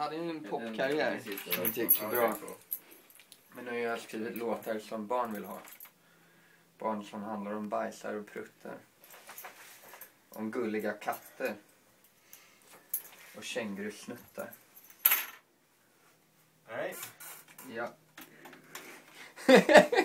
hade ju en popkarriär som inte gick så bra. Men nu har jag skrivit låtar som barn vill ha. Barn som handlar om bajsar och pruttar. Om gulliga katter. Och kängurusnuttar. Nej. Ja.